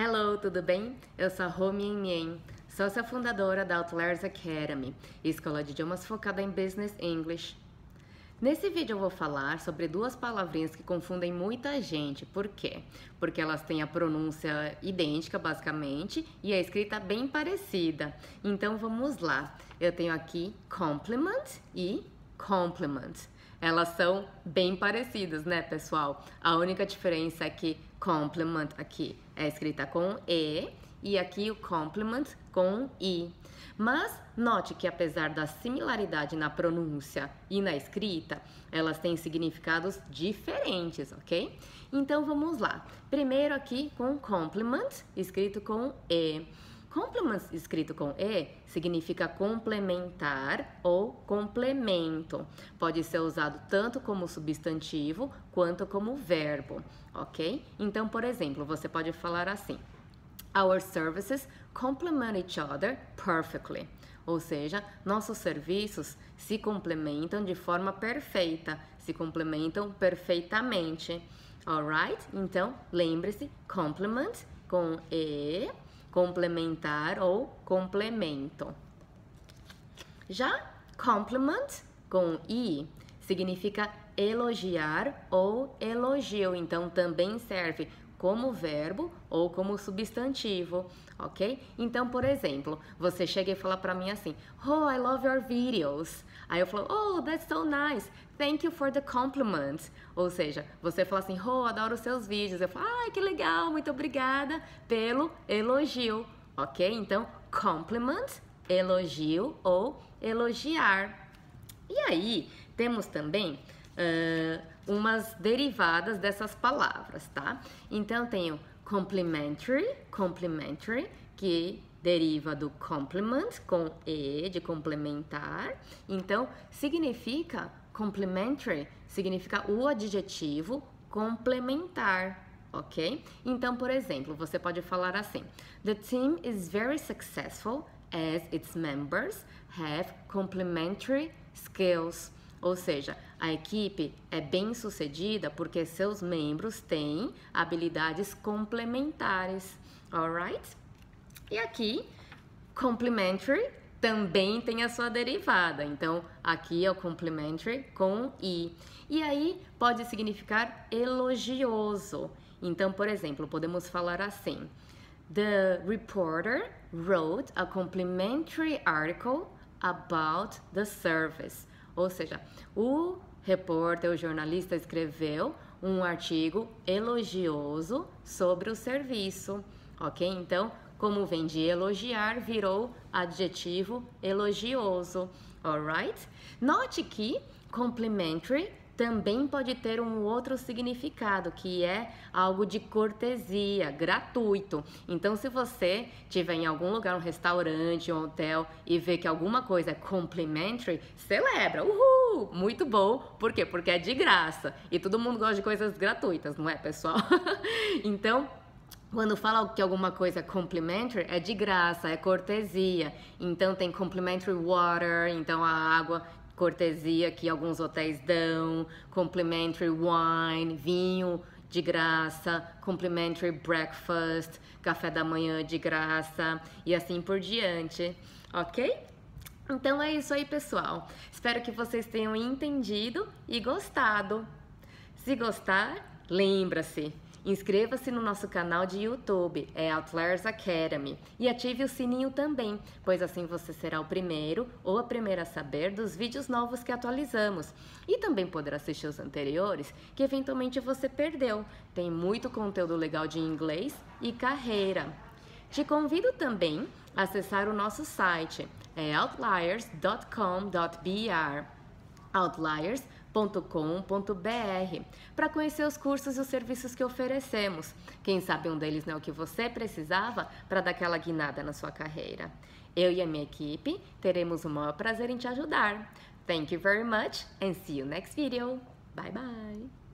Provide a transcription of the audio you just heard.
Hello, tudo bem? Eu sou a Rô Mien sócia fundadora da Outliers Academy, escola de idiomas focada em Business English. Nesse vídeo eu vou falar sobre duas palavrinhas que confundem muita gente. Por quê? Porque elas têm a pronúncia idêntica, basicamente, e a escrita bem parecida. Então vamos lá. Eu tenho aqui compliment e compliment. Elas são bem parecidas, né, pessoal? A única diferença é que complement aqui é escrita com E e aqui o complement com I. Mas note que apesar da similaridade na pronúncia e na escrita, elas têm significados diferentes, ok? Então vamos lá. Primeiro aqui com complement, escrito com E. Complement escrito com E significa complementar ou complemento. Pode ser usado tanto como substantivo quanto como verbo, ok? Então, por exemplo, você pode falar assim: Our services complement each other perfectly. Ou seja, nossos serviços se complementam de forma perfeita, se complementam perfeitamente. Alright? Então, lembre-se, complement com E complementar ou complemento. Já complement com i significa elogiar ou elogio, então também serve como verbo ou como substantivo, ok? Então, por exemplo, você chega e fala para mim assim, Oh, I love your videos. Aí eu falo, Oh, that's so nice. Thank you for the compliment. Ou seja, você fala assim, Oh, adoro seus vídeos. Eu falo, Ah, que legal, muito obrigada pelo elogio, ok? Então, compliment, elogio ou elogiar. E aí, temos também uh, umas derivadas dessas palavras, tá? Então, tenho complementary, complementary, que deriva do complement com e de complementar. Então, significa complementary, significa o adjetivo complementar, ok? Então, por exemplo, você pode falar assim: The team is very successful as its members have complementary skills. Ou seja, a equipe é bem sucedida porque seus membros têm habilidades complementares, alright? E aqui, complementary também tem a sua derivada. Então, aqui é o complementary com i. E aí pode significar elogioso. Então, por exemplo, podemos falar assim: The reporter wrote a complimentary article about the service. Ou seja, o repórter, o jornalista escreveu um artigo elogioso sobre o serviço, ok? Então, como vem de elogiar, virou adjetivo elogioso, alright? Note que complimentary também pode ter um outro significado, que é algo de cortesia, gratuito. Então, se você estiver em algum lugar, um restaurante, um hotel, e ver que alguma coisa é complimentary, celebra, uhul, muito bom. Por quê? Porque é de graça. E todo mundo gosta de coisas gratuitas, não é, pessoal? então, quando fala que alguma coisa é complimentary, é de graça, é cortesia. Então tem complimentary water, então a água cortesia que alguns hotéis dão, complimentary wine, vinho de graça, complimentary breakfast, café da manhã de graça e assim por diante, ok? Então é isso aí, pessoal. Espero que vocês tenham entendido e gostado. Se gostar, lembra-se Inscreva-se no nosso canal de YouTube, é Outliers Academy, e ative o sininho também, pois assim você será o primeiro ou a primeira a saber dos vídeos novos que atualizamos. E também poderá assistir os anteriores que eventualmente você perdeu. Tem muito conteúdo legal de inglês e carreira. Te convido também a acessar o nosso site, é outliers.com.br. Outliers www.com.br para conhecer os cursos e os serviços que oferecemos. Quem sabe um deles não é o que você precisava para dar aquela guinada na sua carreira. Eu e a minha equipe teremos o maior prazer em te ajudar. Thank you very much and see you next video. Bye bye!